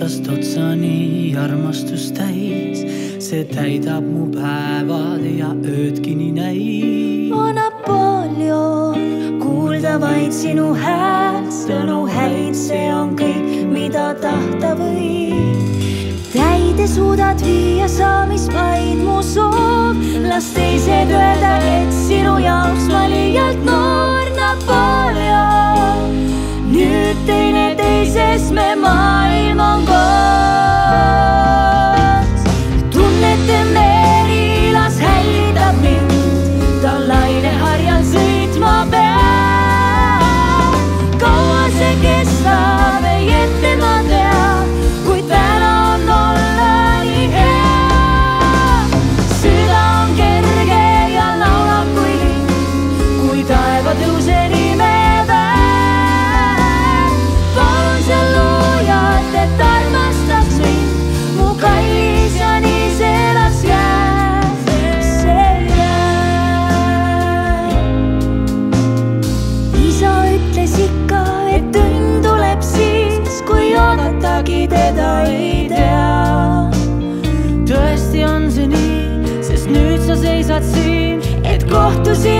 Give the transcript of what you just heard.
otsast otsani armastust täis, see täidab mu päevad ja öödki nii näis. ma Napoleon, kuulda vaid sinu häält, sõnu häid, see on kõik, mida tahta võib. täide suudad viia sa, mis vaid mu soov, las teised öelda, et sinu jaoks ma liialt noor Napoleon. nüüd teda ei tea. tõesti on see nii, sest nüüd sa seisad siin, et kohtusin.